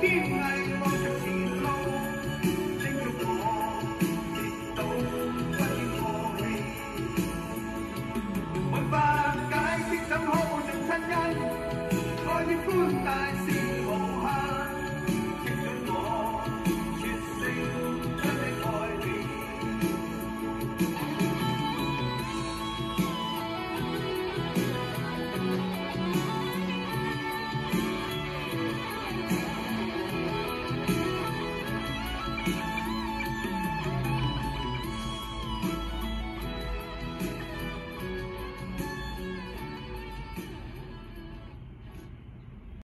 people